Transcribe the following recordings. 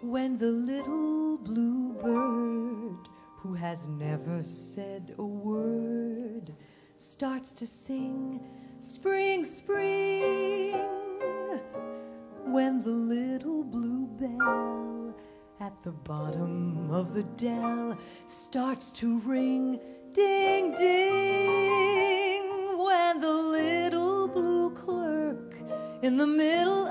When the little blue bird, who has never said a word, starts to sing, Spring, spring. When the little blue bell at the bottom of the dell starts to ring, ding, ding. When the little blue clerk in the middle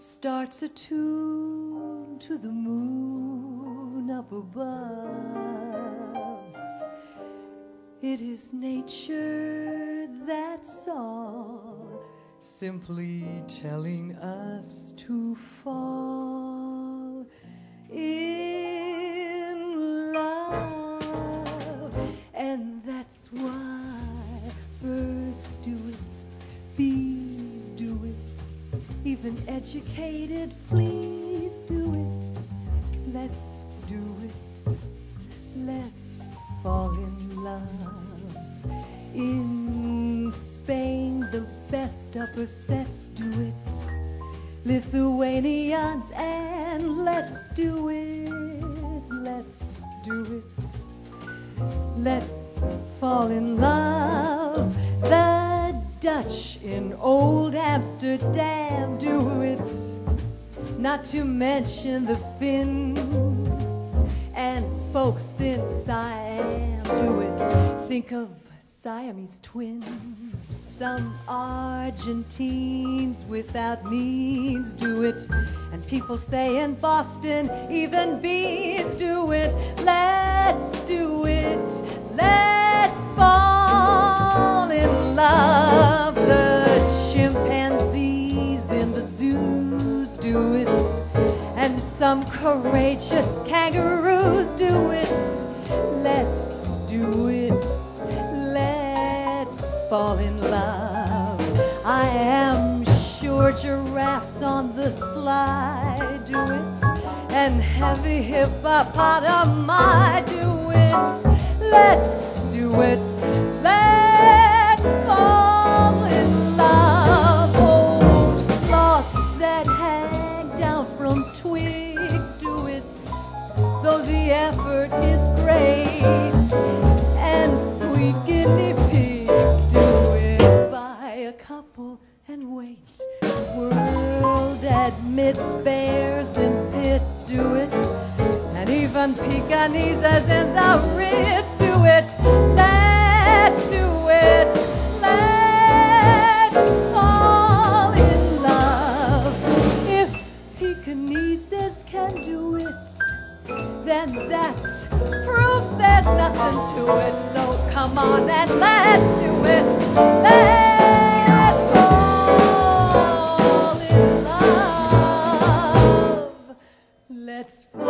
starts a tune to the moon up above. It is nature, that's all, simply telling us to fall in love. Even educated fleas do it. Let's do it. Let's fall in love. In Spain, the best upper sets do it. Lithuanians, and Letts do it. Let's do it. Let's fall in love. Dutch in old Amsterdam do it. Not to mention the Finns and folks in Siam do it. Think of Siamese twins. Some Argentines without means do it. And people say in Boston, even beans do it. Let's do it. Let's some courageous kangaroos do it. Let's do it. Let's fall in love. I am sure giraffes on the slide do it. And heavy hippopotami do it. Let's do it. Let's the effort is great. And sweet guinea pigs do it. Buy a couple and wait. The world admits bears and pits do it. And even Pekingese in the do it. Let's do it. Let's fall in love. If Pekingese can do it, then that's proves there's nothing to it. So come on and let's do it. Let's fall in love. Let's fall